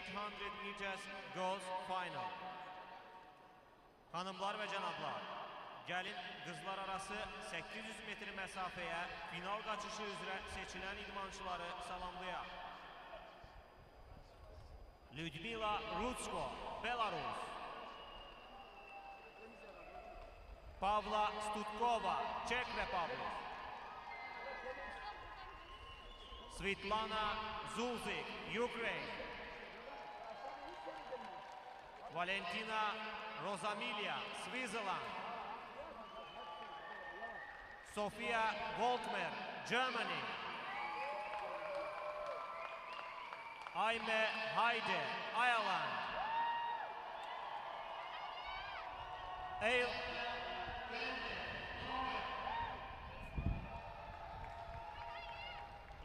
800 meters girls final. Hanımlar və cənablar, gəlin qızlar arası 800 metr məsafəyə final qaçışı üzrə seçilən idmançıları salamlayaq. Lyudmila Rutsko, Belarus. Pavla Stutkova, Czech Republic. Svitlana Zulzik, Ukraine. Valentina Rosamilia, Switzerland. Sophia Volkmer, Germany. Aime Hayde, Ireland. Eil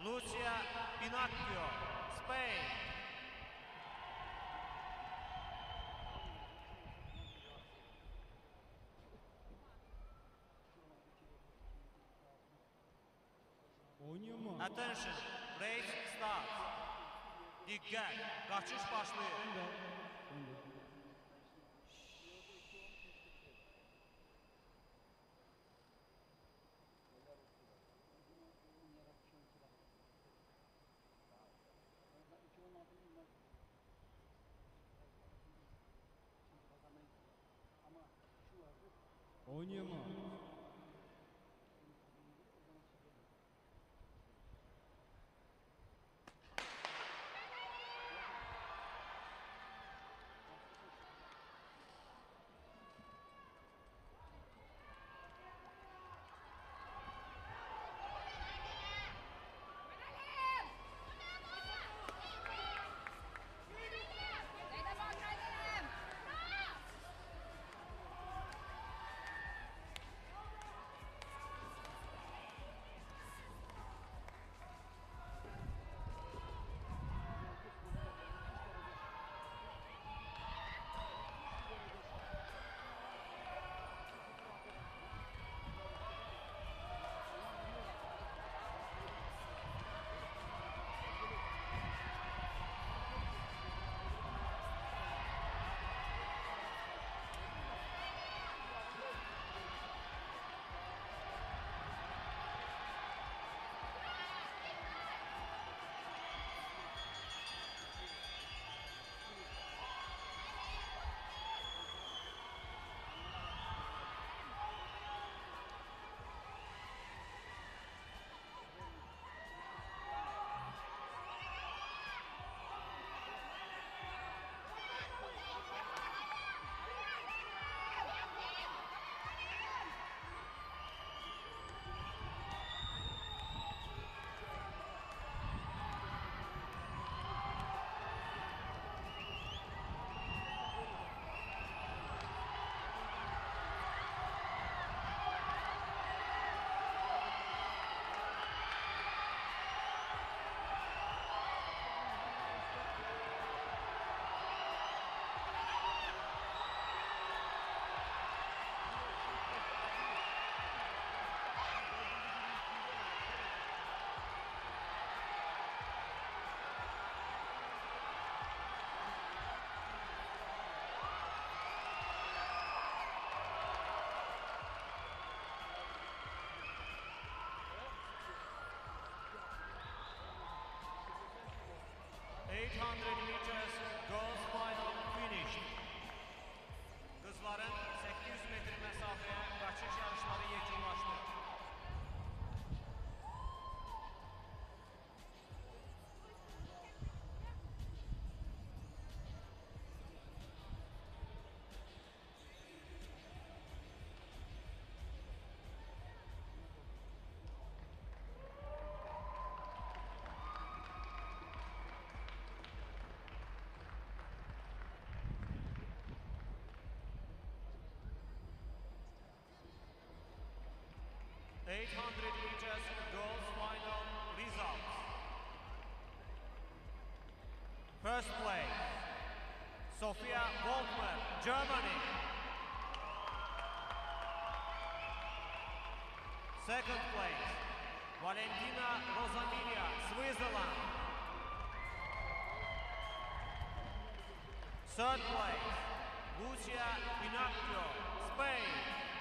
Lucia Pinacho, Spain. Attention, race starts. Dikkat, kaçış başlıyor. Oynayamam. 800 meters girls final results. First place, Sophia Volkmer, Germany. Second place, Valentina Rosamilia, Switzerland. Third place, Lucia Pinacho, Spain.